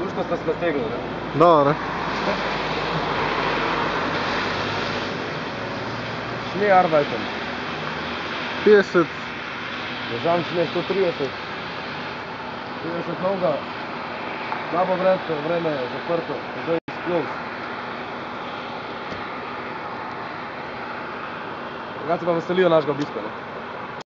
Luško sta se nategnili, ne? No, ne. Šli arbeiten. 50. Držam šli 130. 30 novega. Slabo vreme, vreme je zaprto. Zdaj je sklos. Drugače pa veselijo našega obiska, ne?